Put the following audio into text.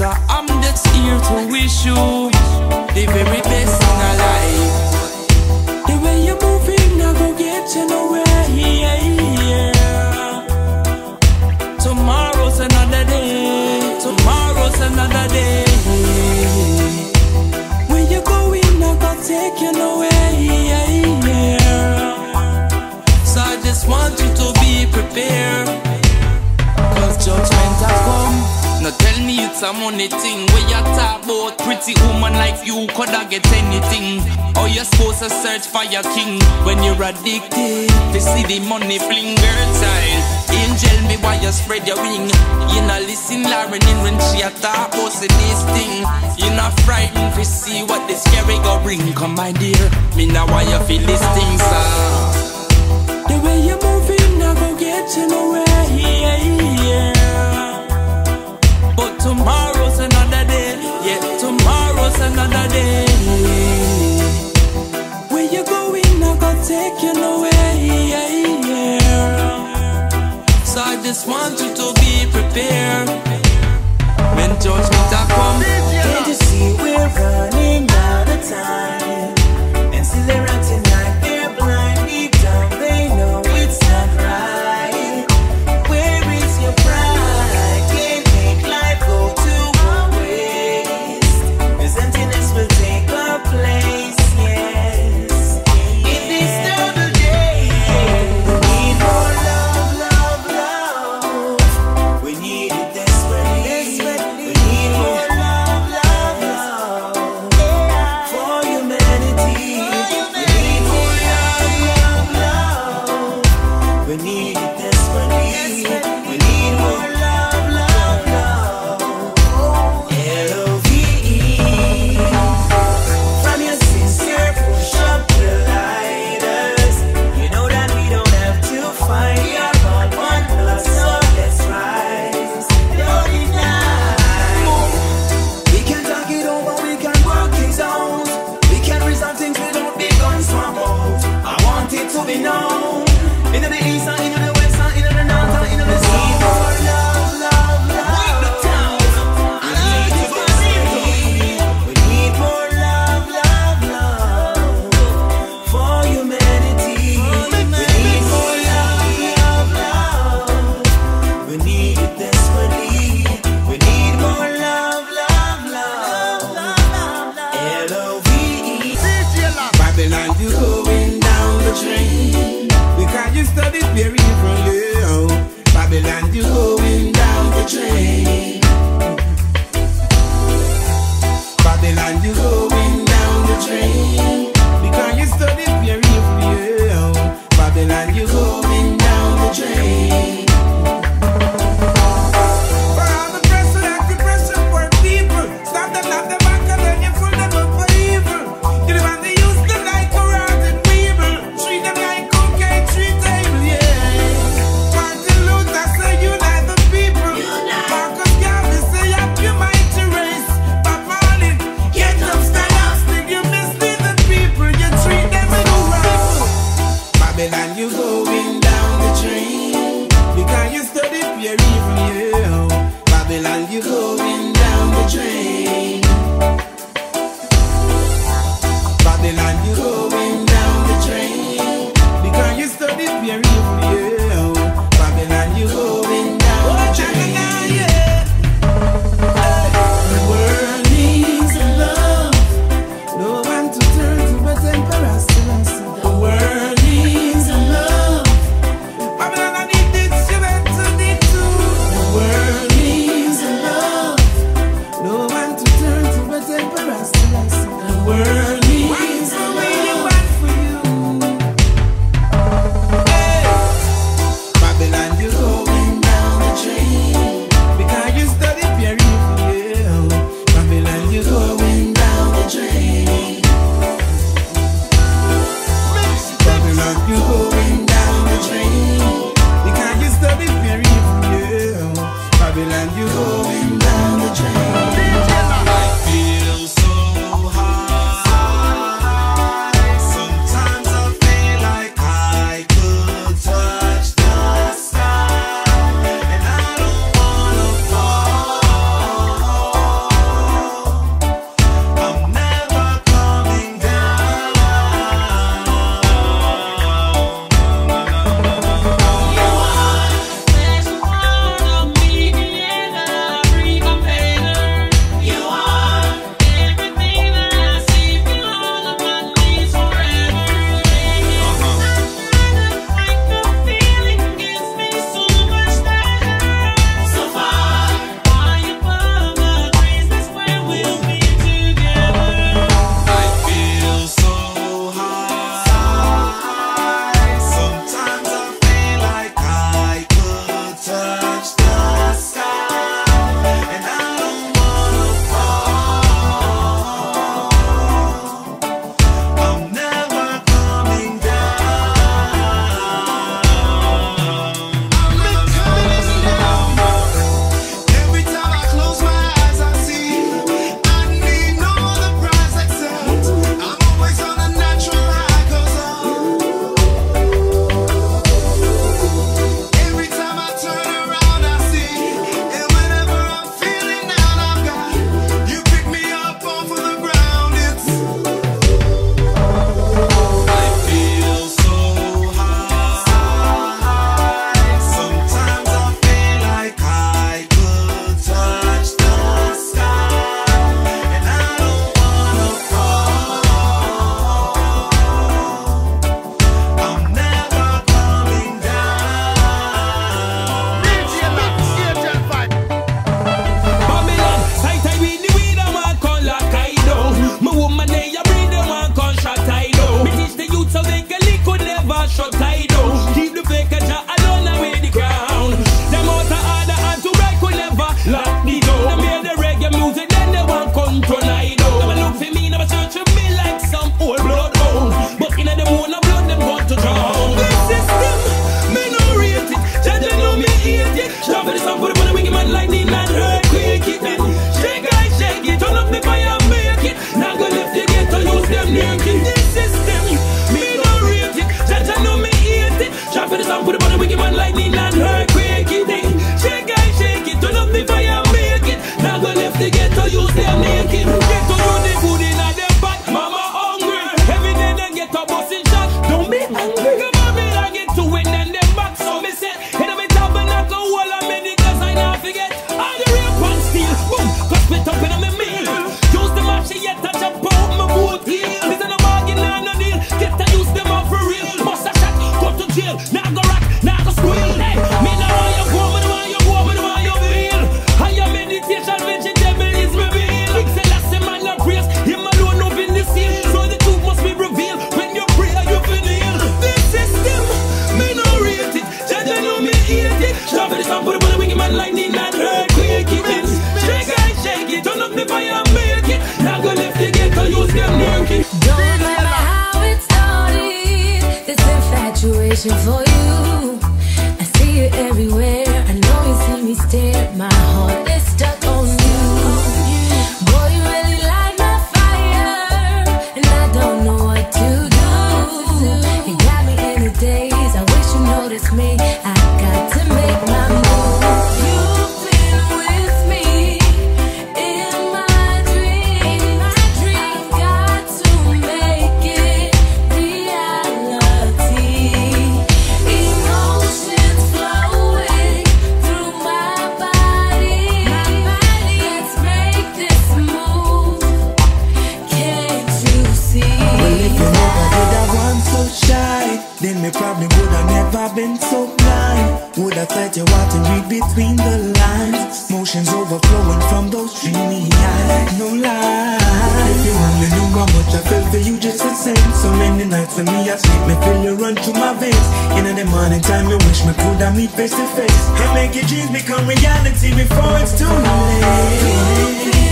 So I'm just here to wish you the very best in our life. The way you're moving, I go get you nowhere. Yeah. Tomorrow's another day. Tomorrow's another day. Where you going, I go take you nowhere. Yeah. It's a money thing. Where you talk about pretty woman like you coulda get anything. Oh, or you supposed to search for your king when you're addicted to see the money fling girl child. Angel me why you spread your wing. You not listen Lauryn Hill when she a talk about this thing. You not frightened to see what the scary go bring. Come my dear, me now why you feel this thing sir. The way you're moving, I go get you nowhere. Yeah, yeah. But tomorrow's another day. Yeah, tomorrow's another day. Where you going, I go take you nowhere. Yeah, yeah. So I just want you to be prepared. When judgment a come, go hoje vou For when me as me feel you run through my veins. In the morning time, me wish me could have meet face to face. And make your dreams become reality before it's too late.